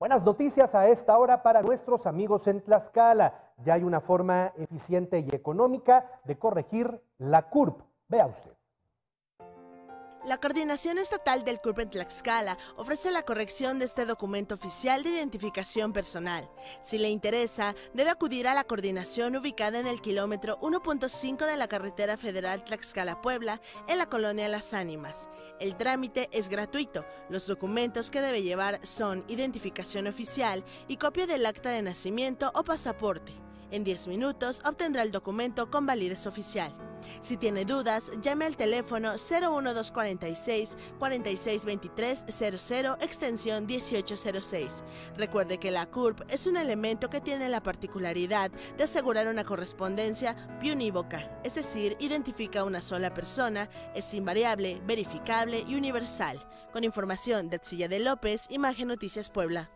Buenas noticias a esta hora para nuestros amigos en Tlaxcala. Ya hay una forma eficiente y económica de corregir la CURP. Vea usted. La Coordinación Estatal del CURP Tlaxcala ofrece la corrección de este documento oficial de identificación personal. Si le interesa, debe acudir a la coordinación ubicada en el kilómetro 1.5 de la carretera federal Tlaxcala-Puebla, en la colonia Las Ánimas. El trámite es gratuito. Los documentos que debe llevar son identificación oficial y copia del acta de nacimiento o pasaporte. En 10 minutos obtendrá el documento con validez oficial. Si tiene dudas, llame al teléfono 01246 4623 00 extensión 1806. Recuerde que la CURP es un elemento que tiene la particularidad de asegurar una correspondencia biunívoca, es decir, identifica a una sola persona, es invariable, verificable y universal. Con información de Atsilla de López, Imagen Noticias Puebla.